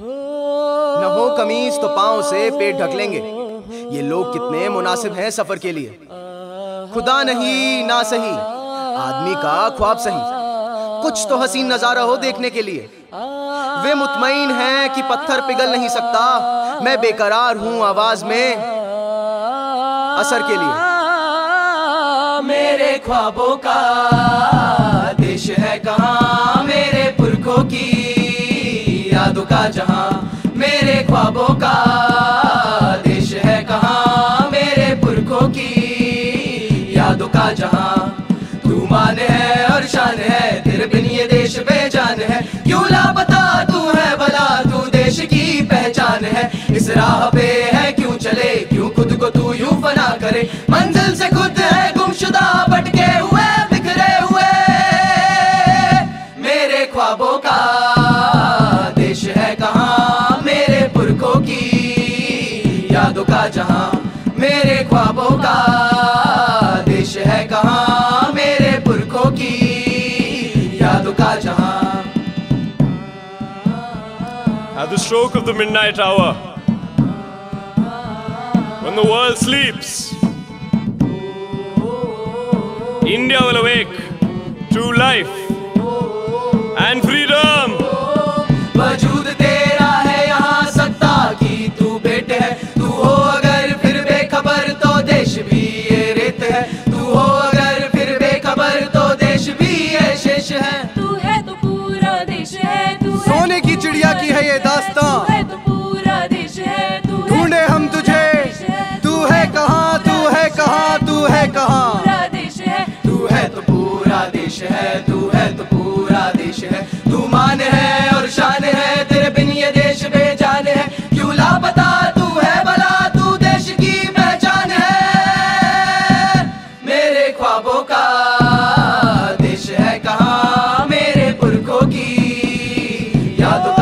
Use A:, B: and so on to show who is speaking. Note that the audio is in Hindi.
A: न हो कमीज तो पाँव से पेट ढक लेंगे ये लोग कितने मुनासिब हैं सफ़र के लिए। खुदा नहीं, ना सही। आदमी का ख्वाब सही। कुछ तो हसीन नज़ारा हो देखने के लिए। वे मुतमईन हैं कि पत्थर पिघल नहीं सकता। मैं बेकरार हूँ आवाज़ में असर के लिए।
B: मेरे ख्वाबों का का जहाँ मेरे ख्वाबों का देश है कहाँ मेरे पुरखों की यादों का जहाँ तू मान है और शान है, तेरे बिन ये देश बेजान है। क्यों लापता यादों का जहाँ मेरे ख्वाबों का देश है कहाँ मेरे पुरखों की यादों का जहाँ
C: At the stroke of the midnight hour, when the world sleeps, India will awake to life and
B: देश भी है शेष है।
D: तू है तो पूरा देश है तू है
A: सोने की चिड़िया की है ये दास्तां।
D: तू है तो पूरा देश है तू
A: ढूंढे
D: तो
A: हम तुझे। तू है कहाँ तू है। कहाँ तू है कहाँ।
B: 나도